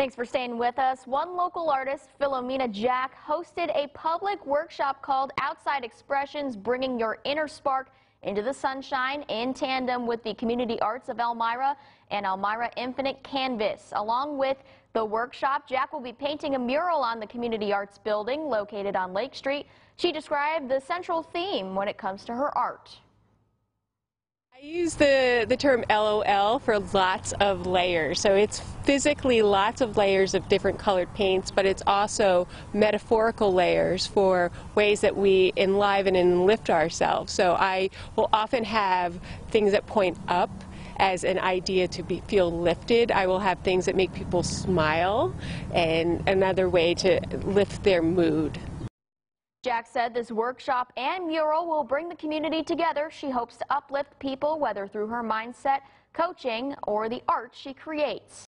Thanks for staying with us. One local artist, Philomena Jack, hosted a public workshop called Outside Expressions, bringing your inner spark into the sunshine in tandem with the Community Arts of Elmira and Elmira Infinite Canvas. Along with the workshop, Jack will be painting a mural on the Community Arts building located on Lake Street. She described the central theme when it comes to her art. I use the, the term LOL for lots of layers. So it's physically lots of layers of different colored paints, but it's also metaphorical layers for ways that we enliven and lift ourselves. So I will often have things that point up as an idea to be, feel lifted. I will have things that make people smile and another way to lift their mood. Jack said this workshop and mural will bring the community together. She hopes to uplift people, whether through her mindset, coaching, or the art she creates.